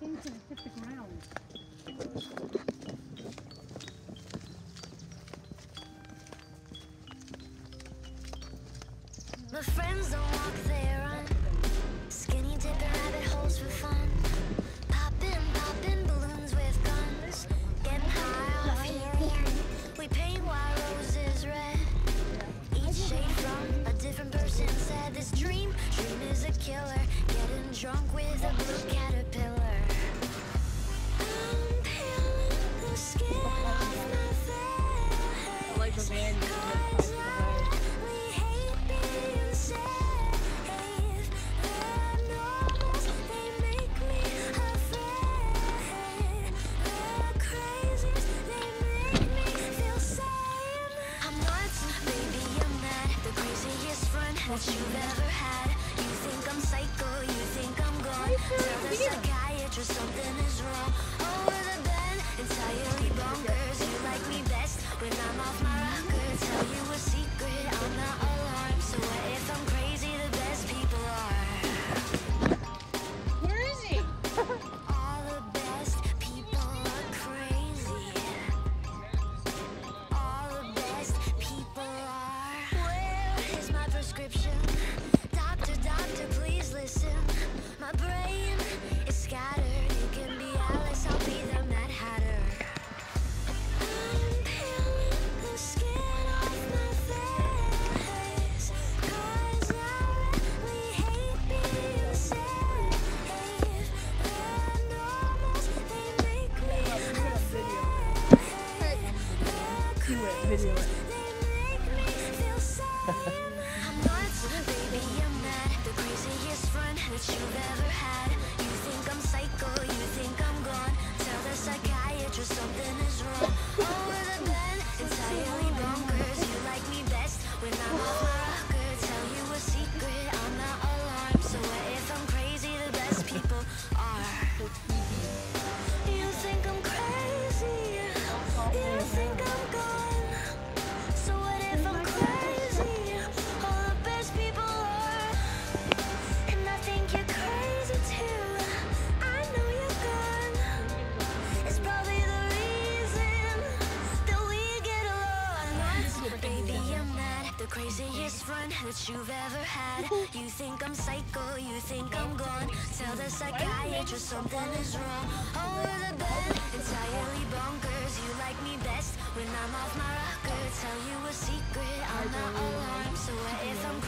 thing's gonna hit the ground. My friends don't walk, they run. Skinny dipping rabbit holes for fun. Popping, popping balloons with guns. Getting high off helium. We paint roses red. Each shade from a different person said this dream, dream is a killer. Getting drunk with a blue caterpillar. Something is wrong. Over the bed, entirely bonkers. You like me best when I'm off my rocker. Tell you a secret, I'm not The you've ever had. You think I'm psycho, you think I'm gone. Tell the psychiatrist something is wrong. Over the bed, entirely bonkers. You like me best when I'm off my rocker. Tell you a secret, I'm not alarmed. So what if I'm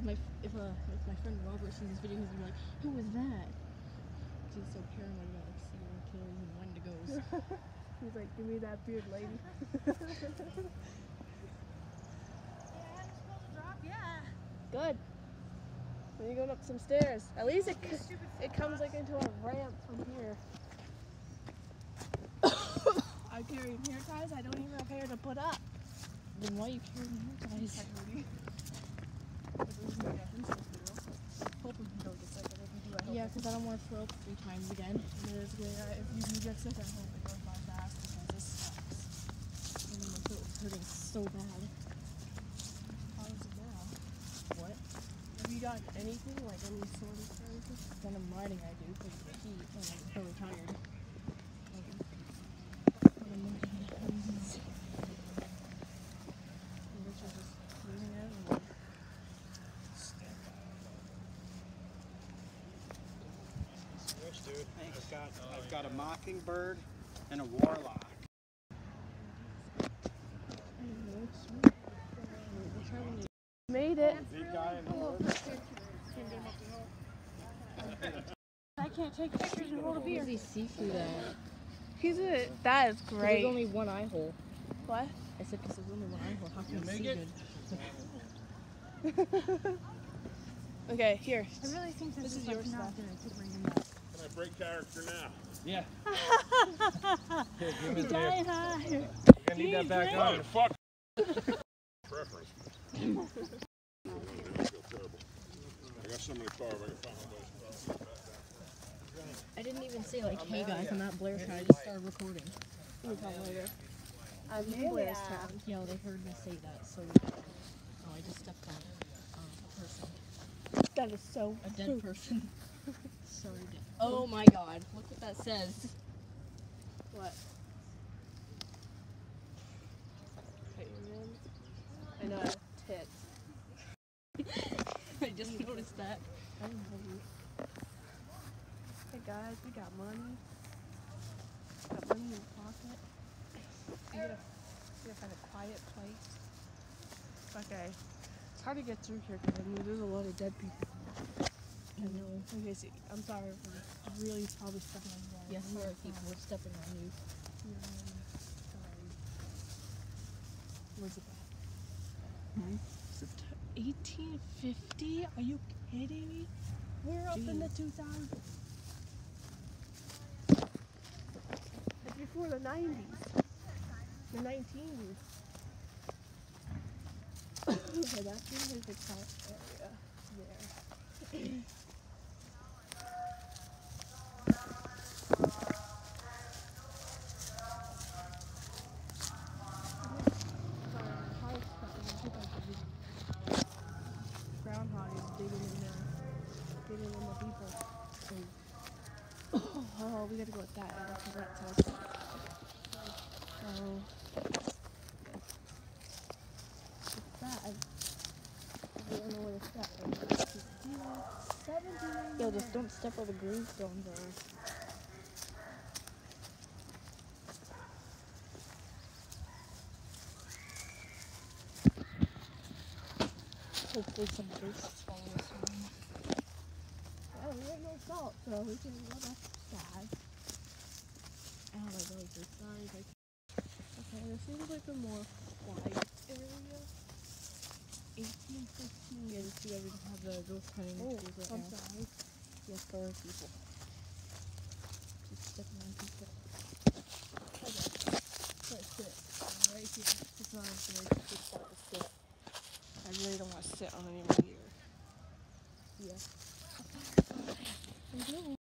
If my if uh if my friend Robert sees this video, he's gonna be like, "Who was that?" He's so paranoid about like serial killers and wendigos. He's like, give me that beard, lady. Good. Then you're going up some stairs. At least it it comes like into a ramp from here. I carry hair ties. I don't even have hair to put up. then why you carrying hair ties? Hoping you don't get sick. And if you do, I hope Yeah, because I don't want to throw up three times again. it is good. I- If you do get sick, I hope it goes by fast because this sucks. Mean, my throat is hurting so bad. How is it now? What? Have you gotten anything like any sort of anything? When I'm riding, I do because of the heat, and I'm really tired. Which is just leaving it. And Wish, dude. I've got, I've got a mockingbird and a warlock. Made it. Big guy in the woods. I can't take pictures and hold a beer. Where's he see through that? He's a. That is 'Cause great. There's only one eye hole. what? I said because there's only one eye hole. How can You you make see it? good? Okay, here. I really think this, This is, is like your not stuff. gonna keep bringing that. Can I break character now? Yeah. Here, give it Die there. hard. You're gonna need that back Oh, fuck. Preference. I feel terrible. I got some in the car. I can find my place. I didn't even say like, hey guys, I'm at Blairstown. I just started recording. You can tell later. I'm in Blairstown. Yeah, they heard me say that, so. Oh, I just stepped on um, a person, That is so a dead true. person. Sorry. Dead. Oh my God! Look what that says. What? I know. Tits. I just noticed that. Hey guys, we got money. Got money in the pocket. We gotta, we gotta find a quiet place. Okay. It's hard to get through here because I mean, there's a lot of dead people. I know. Okay, see, I'm sorry for really probably stepping on you. guys. Yes, I'm sorry, people. We're stepping on you. Sorry. Where's it at? 1850? Are you kidding me? We're up in the 2000s. It's before the 90s. The 19s. okay, that's really the top area there. Groundhog is digging in there, digging in the people. Oh, oh, we gotta go with that. That. Oh. What's that? I, don't know it's at. Seventeen. Yo, just don't step where the gravestones are. Hopefully some ghosts follow us home. Oh, we have no salt, so we can go back side. Oh my god, this side, like, Okay, this seems like a more quiet area. 1815. yeah, just see everything have the ghost hunting Oh, right I'm now. sorry. Yes, there are people. Just stepping on people. Let's sit right here. It's not a very good spot to sit. I really don't want to sit on anyone here. Yeah. I'm doing No.